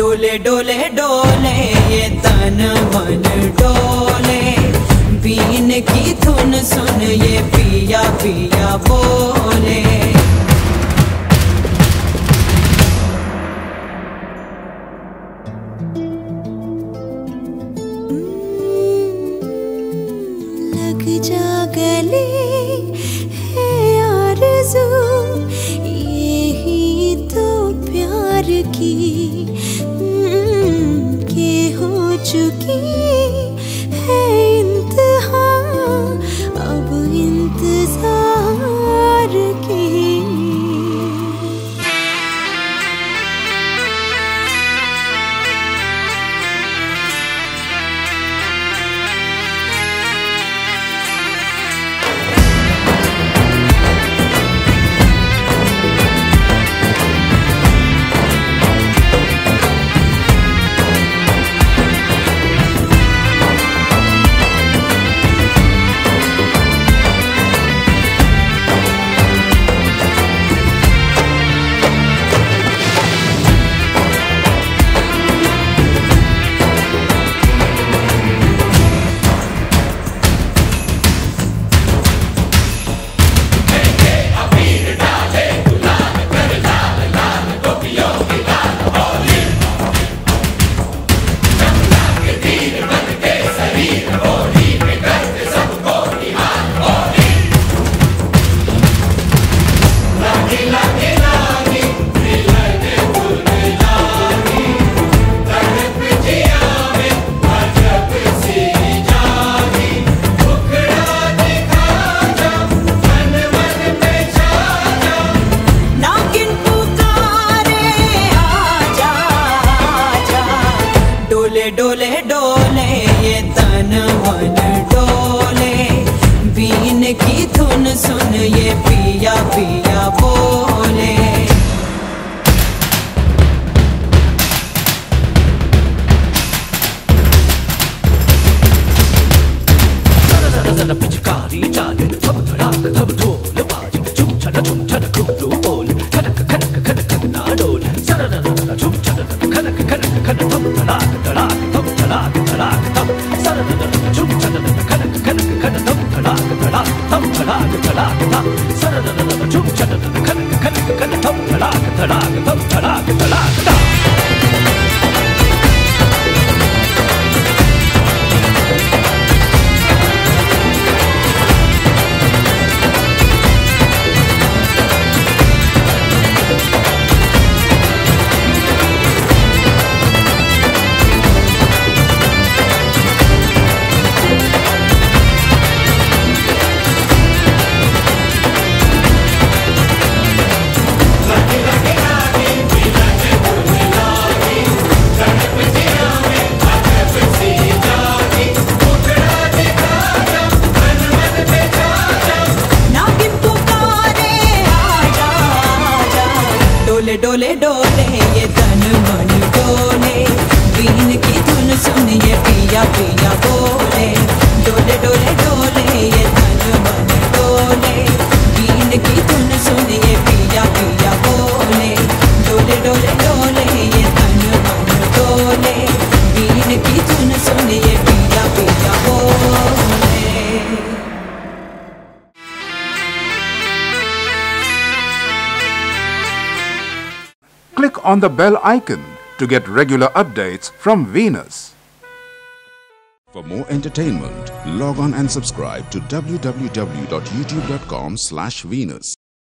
डोले डोले डोले, ये तन मन डोले। बीन की धुन सुन, ये पिया पिया बोले। डोले डोले ये तन मन डोले। बीन की धुन सुन ये पिया पिया। डोले डोले ये click on the bell icon to get regular updates from Venus. For more entertainment, log on and subscribe to www.youtube.com slash Venus.